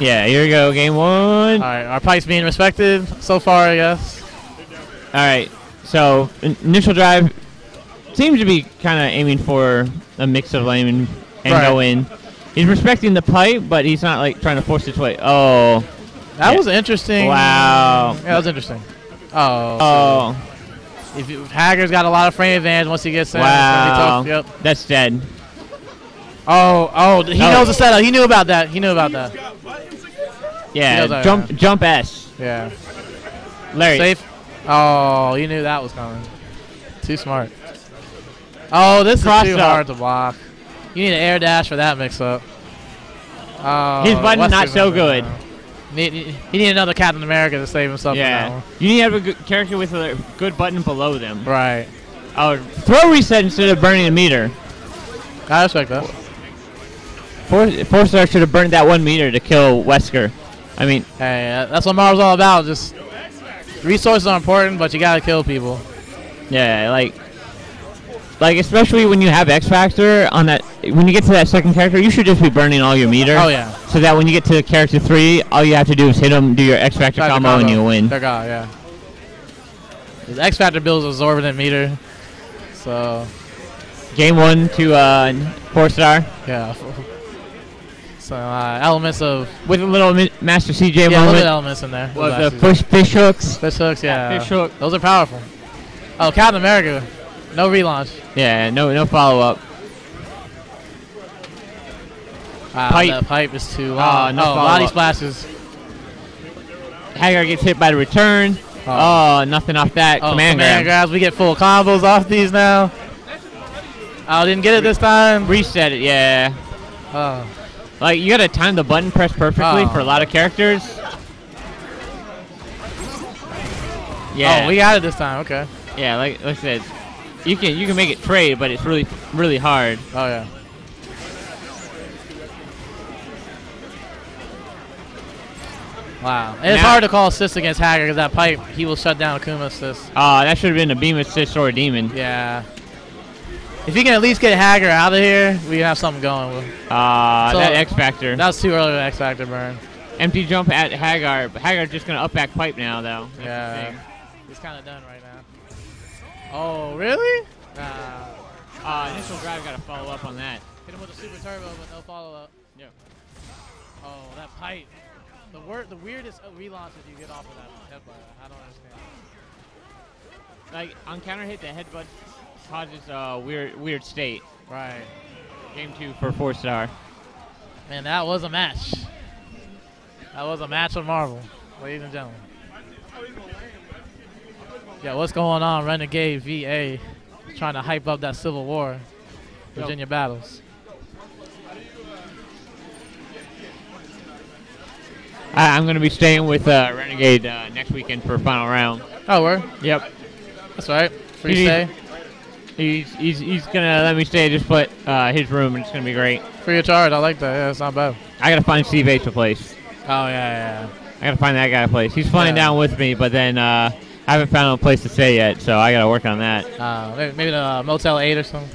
Yeah, here we go. Game one. All right, our pipes being respected so far, I guess. All right. So initial drive seems to be kind of aiming for a mix of lane and, and go Right. in. He's respecting the pipe, but he's not like trying to force his way. Oh. That Yeah. was interesting. Wow. Yeah, that was interesting. Oh. Oh. so If, Haggar's got a lot of frame advantage once he gets there, Wow. tough. Yep. That's dead. Oh, oh, he Oh. knows the setup. He knew about that. He knew about that. Yeah. that, Jump. yeah. Jump S. Yeah. Larry. Safe. Oh, you knew that was coming. Too smart. Oh, this Cross is too up. hard to block. You need an air dash for that mix-up. Oh, His button Wesker's not so good. Need, he need another Captain America to save himself. Yeah. You need to have a good character with a good button below them. Right. Oh, throw reset instead of burning a meter. I respect that. Four, four star should have burned that one meter to kill Wesker. I mean, Hey, that's what Marvel's all about. Just resources are important, but you gotta kill people. yeah, like, like especially when you have X Factor on that. When you get to that second character, you should just be burning all your meter. Oh yeah. So that when you get to character three, all you have to do is hit them, do your X Factor Factor combo, and you win. They're gone, yeah. His X Factor builds absorbent meter. So Game one to uh, four star yeah. So uh, elements of with a little Master CJ yeah, moment. elements in there. Those the actually- fish hooks? Fish hooks, yeah. Fish hook. Those are powerful. Oh, Captain America. No relaunch. Yeah, no no follow up. Wow, Pipe. that pipe is too Oh, long. no oh, body follow-up. splashes. Haggar gets hit by the return. Oh, nothing off that. Oh, command, command grab. grabs. We get full combos off these now. Oh, didn't get it this time. Reset it, yeah. Oh. Like you gotta time the button press perfectly Oh. for a lot of characters. Yeah. Oh, we got it this time. Okay. yeah, like, like I said, you can you can make it trade, but it's really really hard. Oh yeah. Wow. And it's Now- hard to call assist against Haggar because that pipe, he will shut down Akuma assist. Uh, that should have been a beam assist or a demon. Yeah. If you can at least get Haggar out of here, we have something going. With. Uh, So- that X Factor. That was too early with X Factor burn. Empty jump at Haggar. but Haggar just gonna up back pipe now though. That's Yeah. He's kind of done right now. Oh, really? Nah. Uh, initial drive gotta follow up on that. Hit him with a super turbo, but no follow up. Yeah. Oh, that pipe. The wor- the weirdest uh, relaunches you get off of that headbutt. I don't understand. Like on counter hit, the headbutt causes a weird weird state. Right. Game two for four star. Man, that was a match. That was a match of Marvel, ladies and gentlemen. Yeah, what's going on? Renegade VA trying to hype up that Civil War, Virginia battles. I, I'm gonna be staying with uh, Renegade uh, next weekend for final round. Oh, we're? Yep. That's right. Free stay, He's he's he's gonna let me stay. Just put uh, his room, and it's gonna be great. free of charge. I like that. Yeah, it's not bad. I gotta find Steve H a place. Oh yeah, yeah. I gotta find that guy a place. He's flying Yeah. down with me, but then uh, I haven't found a place to stay yet, so I gotta work on that. Uh, maybe, the uh, Motel Eight or something.